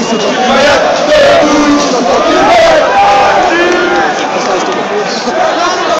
isso.